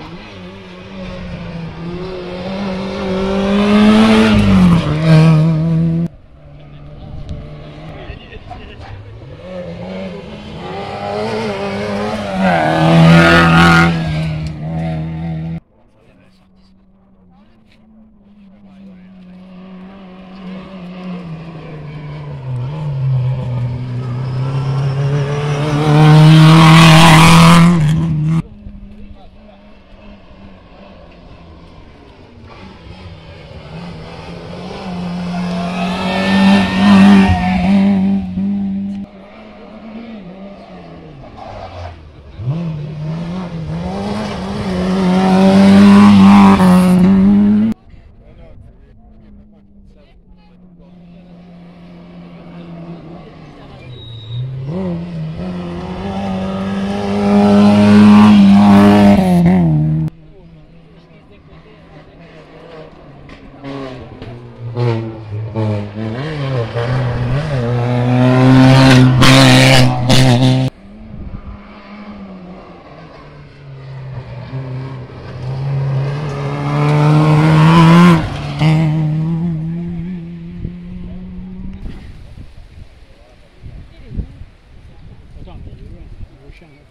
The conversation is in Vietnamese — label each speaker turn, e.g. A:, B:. A: Oh.
B: Shannon.